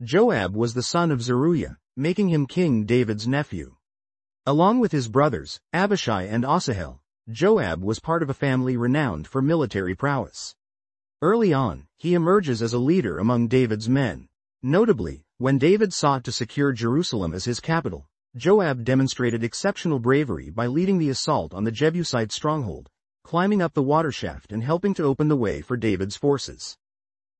Joab was the son of Zeruiah, making him King David's nephew. Along with his brothers, Abishai and Asahel, Joab was part of a family renowned for military prowess. Early on, he emerges as a leader among David's men. Notably, when David sought to secure Jerusalem as his capital, Joab demonstrated exceptional bravery by leading the assault on the Jebusite stronghold, climbing up the water shaft and helping to open the way for David's forces.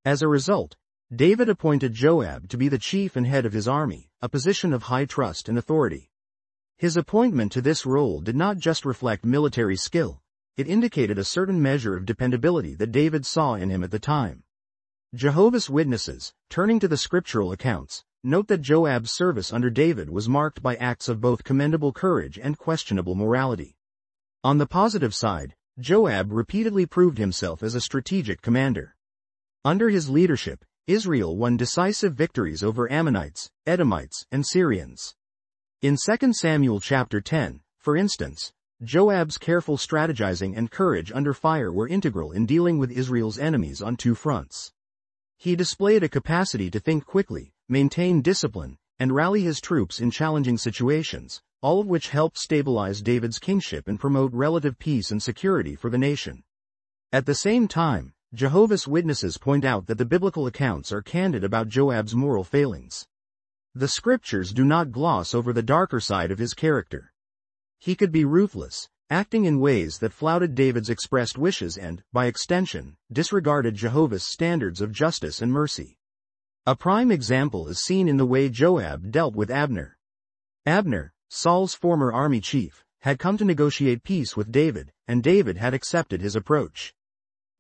As a result, David appointed Joab to be the chief and head of his army, a position of high trust and authority. His appointment to this role did not just reflect military skill, it indicated a certain measure of dependability that David saw in him at the time. Jehovah's Witnesses, turning to the scriptural accounts, note that Joab's service under David was marked by acts of both commendable courage and questionable morality. On the positive side, Joab repeatedly proved himself as a strategic commander. Under his leadership, Israel won decisive victories over Ammonites, Edomites, and Syrians. In 2 Samuel chapter 10, for instance, Joab's careful strategizing and courage under fire were integral in dealing with Israel's enemies on two fronts. He displayed a capacity to think quickly, maintain discipline, and rally his troops in challenging situations, all of which helped stabilize David's kingship and promote relative peace and security for the nation. At the same time, Jehovah's Witnesses point out that the biblical accounts are candid about Joab's moral failings. The scriptures do not gloss over the darker side of his character. He could be ruthless, acting in ways that flouted David's expressed wishes and, by extension, disregarded Jehovah's standards of justice and mercy. A prime example is seen in the way Joab dealt with Abner. Abner, Saul's former army chief, had come to negotiate peace with David, and David had accepted his approach.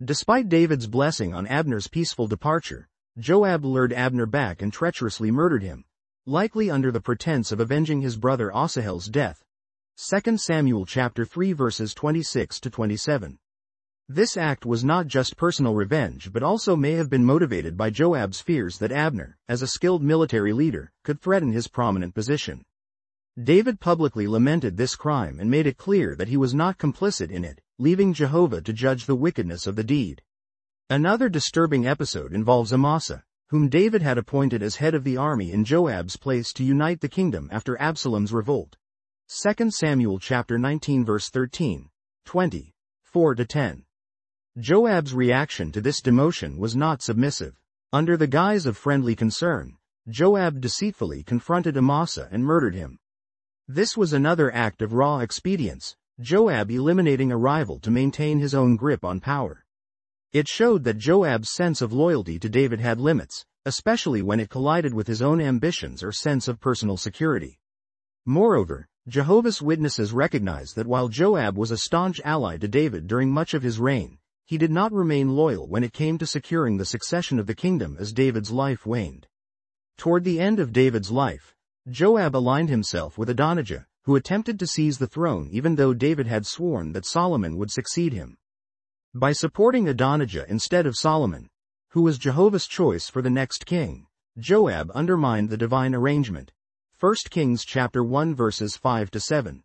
Despite David's blessing on Abner's peaceful departure, Joab lured Abner back and treacherously murdered him, likely under the pretense of avenging his brother Asahel's death. 2 Samuel chapter 3 verses 26 to 27. This act was not just personal revenge but also may have been motivated by Joab's fears that Abner, as a skilled military leader, could threaten his prominent position. David publicly lamented this crime and made it clear that he was not complicit in it, leaving Jehovah to judge the wickedness of the deed. Another disturbing episode involves Amasa, whom David had appointed as head of the army in Joab's place to unite the kingdom after Absalom's revolt. 2 Samuel chapter 19 verse 13, 20, 4 to 10. Joab's reaction to this demotion was not submissive. Under the guise of friendly concern, Joab deceitfully confronted Amasa and murdered him. This was another act of raw expedience, Joab eliminating a rival to maintain his own grip on power. It showed that Joab's sense of loyalty to David had limits, especially when it collided with his own ambitions or sense of personal security. Moreover, Jehovah's Witnesses recognize that while Joab was a staunch ally to David during much of his reign, he did not remain loyal when it came to securing the succession of the kingdom as David's life waned. Toward the end of David's life, Joab aligned himself with Adonijah, who attempted to seize the throne even though David had sworn that Solomon would succeed him. By supporting Adonijah instead of Solomon, who was Jehovah's choice for the next king, Joab undermined the divine arrangement. 1 Kings chapter 1 verses 5 to 7.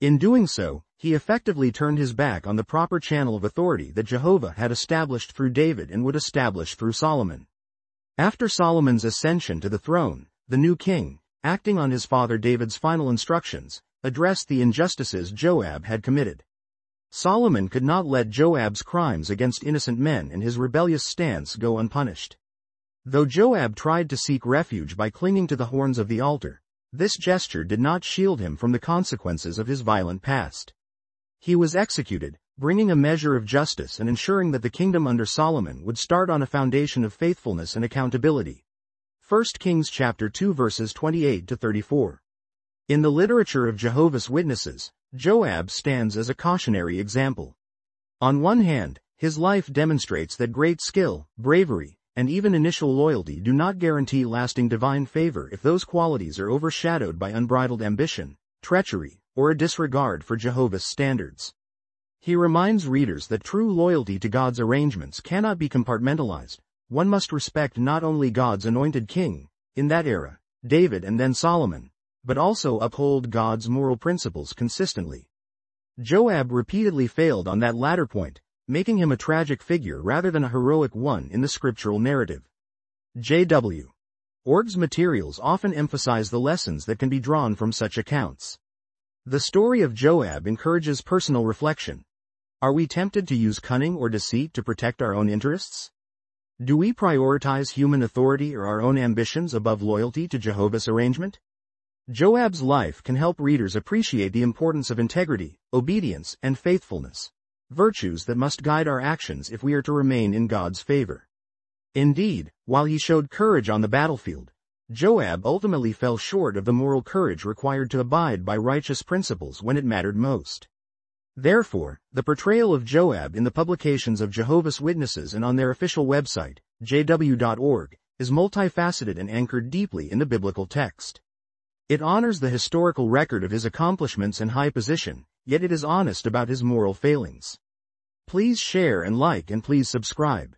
In doing so, he effectively turned his back on the proper channel of authority that Jehovah had established through David and would establish through Solomon. After Solomon's ascension to the throne, the new king, acting on his father David's final instructions, addressed the injustices Joab had committed. Solomon could not let Joab's crimes against innocent men and his rebellious stance go unpunished. Though Joab tried to seek refuge by clinging to the horns of the altar, this gesture did not shield him from the consequences of his violent past. He was executed, bringing a measure of justice and ensuring that the kingdom under Solomon would start on a foundation of faithfulness and accountability. 1 Kings chapter 2 verses 28 to 34. In the literature of Jehovah's Witnesses, Joab stands as a cautionary example. On one hand, his life demonstrates that great skill, bravery, and even initial loyalty do not guarantee lasting divine favor if those qualities are overshadowed by unbridled ambition, treachery, or a disregard for Jehovah's standards. He reminds readers that true loyalty to God's arrangements cannot be compartmentalized, one must respect not only God's anointed king, in that era, David and then Solomon, but also uphold God's moral principles consistently. Joab repeatedly failed on that latter point, making him a tragic figure rather than a heroic one in the scriptural narrative. J.W. Org's materials often emphasize the lessons that can be drawn from such accounts. The story of Joab encourages personal reflection. Are we tempted to use cunning or deceit to protect our own interests? Do we prioritize human authority or our own ambitions above loyalty to Jehovah's arrangement? Joab's life can help readers appreciate the importance of integrity, obedience, and faithfulness, virtues that must guide our actions if we are to remain in God's favor. Indeed, while he showed courage on the battlefield, Joab ultimately fell short of the moral courage required to abide by righteous principles when it mattered most. Therefore, the portrayal of Joab in the publications of Jehovah's Witnesses and on their official website, jw.org, is multifaceted and anchored deeply in the biblical text. It honors the historical record of his accomplishments and high position, yet it is honest about his moral failings. Please share and like and please subscribe.